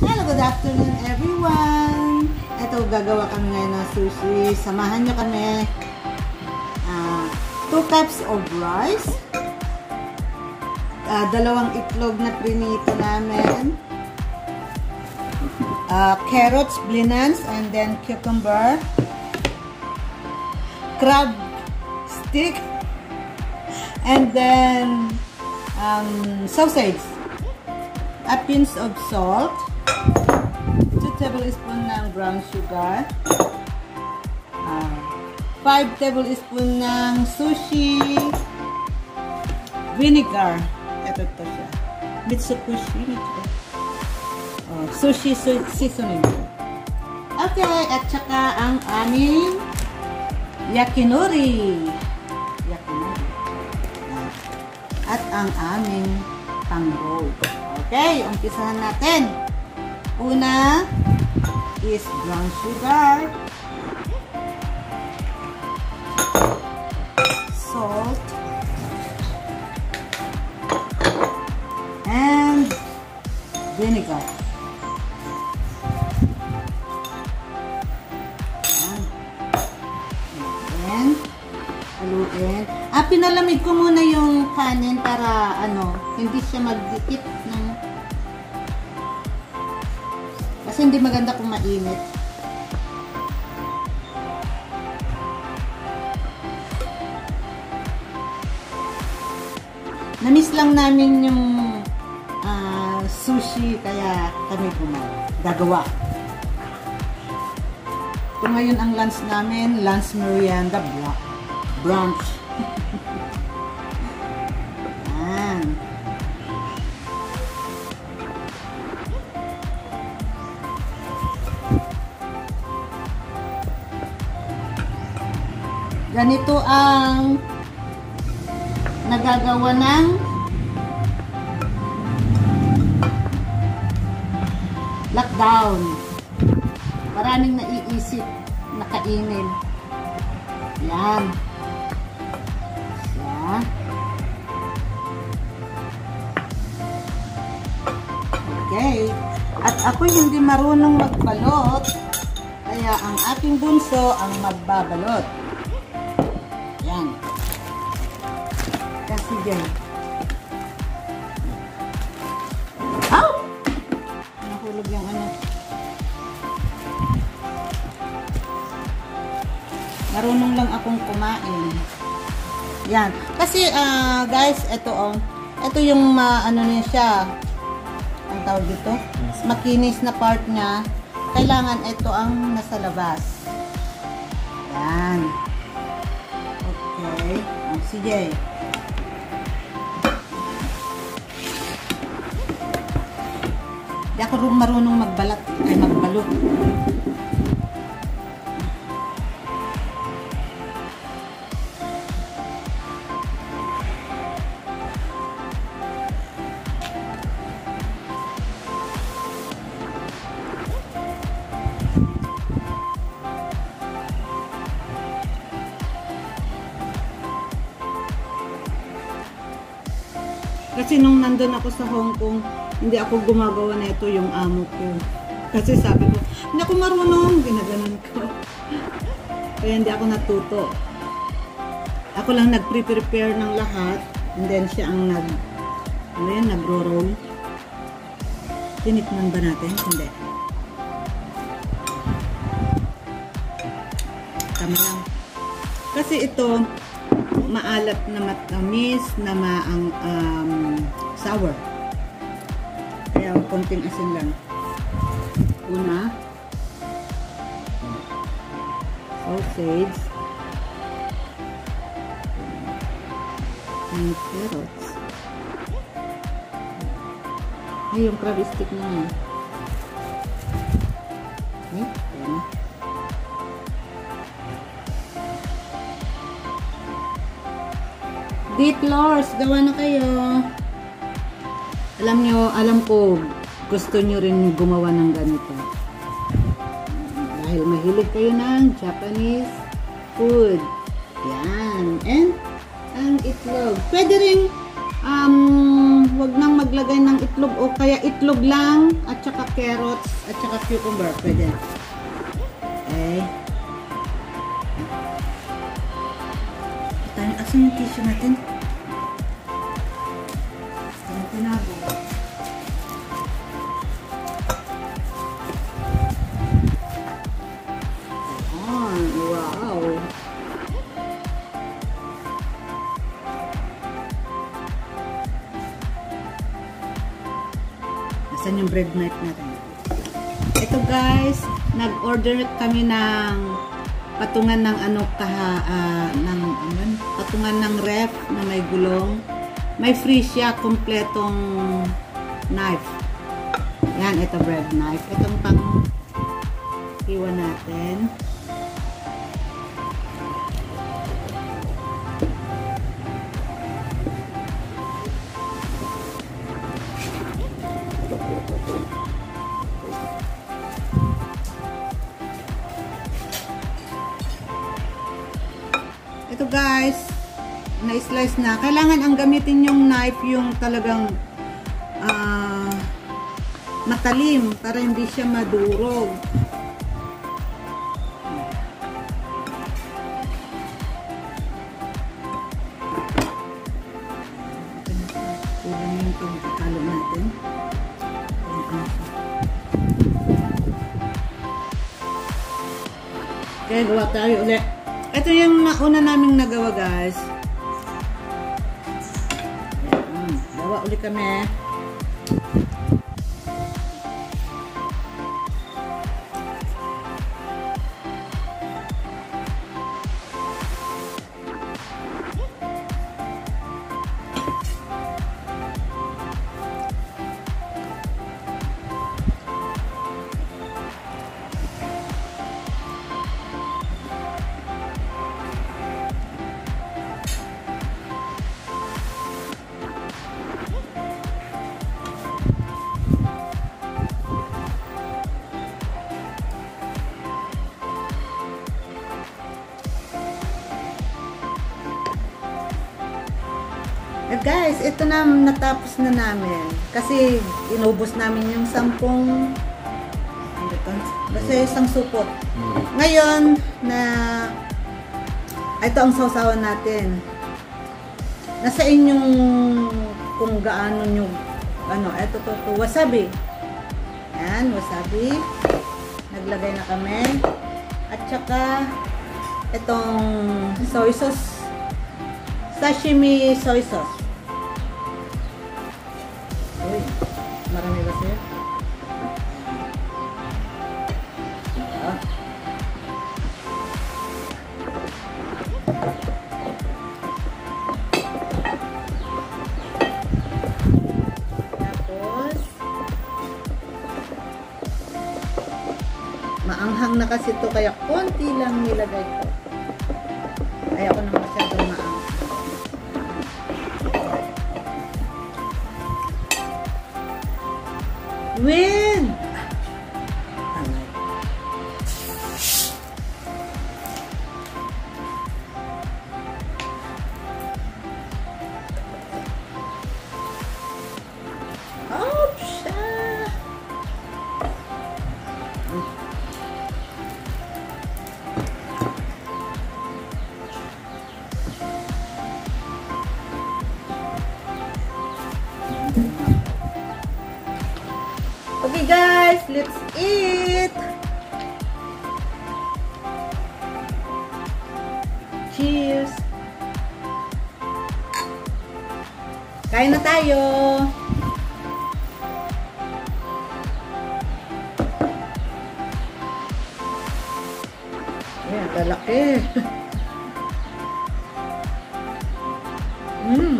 Hello, good afternoon everyone! Ito, gagawa kami ngayon ng sushi. Samahan nyo kami. 2 uh, cups of rice. Uh, dalawang itlog na prinito namin. Uh, carrots, blinans, and then cucumber. Crab stick. And then um, sausage. A pinch of salt. 2 tablespoon ng brown sugar. Uh, 5 tablespoon ng sushi vinegar. Ito to siya. Mitsukushi. Oh, sushi su seasoning. Okay, at saka ang aming yakinori. Yakinori. At ang aming pang-roll. Okay, umpisahan natin. Una is brown sugar. Salt. And vinegar. Ayan. Haluin. Ah, pinalamig ko muna yung kanin para ano, hindi siya magdikit hindi maganda kung mainit. Namiss lang namin yung uh, sushi kaya kami gumawa. Gagawa. Ito ngayon ang lunch namin, lunch merienda brunch. Ganito ang nagagawa ng lockdown. Maraming naiisip, nakainin. Yan. Yan. Okay. At ako hindi marunong magbalot. Kaya ang aking bunso ang magbabalot. Yan. Kasi dyan. Ow! Nahulog yung ano. Marunong lang akong kumain. Yan. Kasi, uh, guys, ito oh. Ito yung uh, ano niya siya. Ang tawag dito? Makinis na part niya. Kailangan ito ang nasa labas. Yan. Okay. Oh, sige. Di ako marunong magbalat. Ay, magbalot. Kasi nung nandun ako sa Hong Kong, hindi ako gumagawa na ito yung amo ko. Kasi sabi ko, hindi ako marunong, ginaganon ko. Kaya hindi ako natuto. Ako lang nag-prepare ng lahat, and then siya ang nag, ano yan, nagro-roll. Tinikman ba natin? Hindi. Tama lang. Kasi ito, maalat na matamis na maang um, sour. Kaya konting asin lang. Una, sausage, and carrots. Ay, yung crab stick na nga. Eh, ayan. Deep Lors, gawa na kayo. Alam nyo, alam ko, gusto nyo rin gumawa ng ganito. Dahil mahilig kayo ng Japanese food. Yan. And, ang itlog. Pwede rin, um, Huwag nang maglagay ng itlog o kaya itlog lang at saka carrots at saka cucumber. Pwede. Okay. Asan yung tissue natin? Ang tinago. Ayan, wow. Nasaan yung bread knife natin? Ito guys, nag-order kami ng patungan ng ano kaha uh, ng ano, patungan ng ref na may gulong. May free siya kompletong knife. Yan, ito bread knife. Itong pang iwan natin. Ito guys, na-slice na. Kailangan ang gamitin yung knife yung talagang uh, matalim para hindi siya madurog. Kulang yung pagkakalo natin. Kaya gawa tayo ulit. Ito yung nauna naming nagawa guys. Ayan, gawa ulit kami. Eh guys, ito na natapos na namin. Kasi inubos namin yung sampung ano to? Basta isang supot. Ngayon na ito ang sausawan natin. Nasa inyong kung gaano nyo ano, ito to, to wasabi. Yan, wasabi. Naglagay na kami. At saka itong soy sauce sashimi soy sauce. Maanghang na kasi to kaya konti lang nilagay ko. Ayaw ko na masyadong maanghang. Win! Okay guys, let's eat! Cheers! Kain na tayo! Ayan, kalaki! Mmm!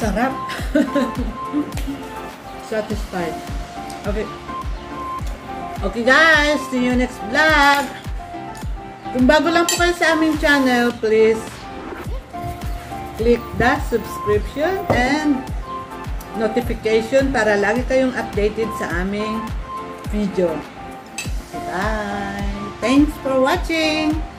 Sarap. Satisfied. Okay. Okay guys, see you next vlog. Kung bago lang po kayo sa aming channel, please click the subscription and notification para lagi kayong updated sa aming video. Bye! Thanks for watching!